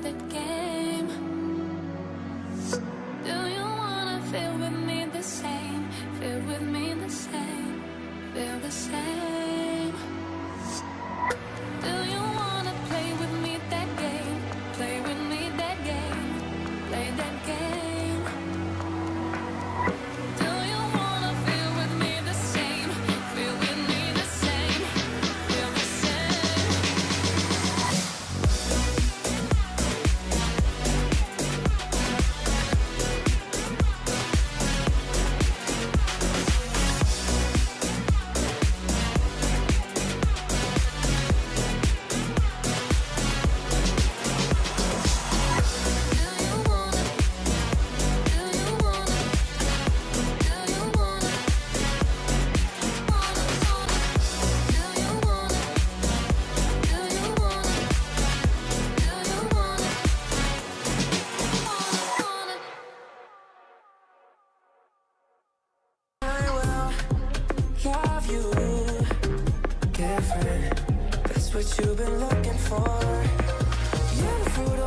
that game. what you've been looking for. You're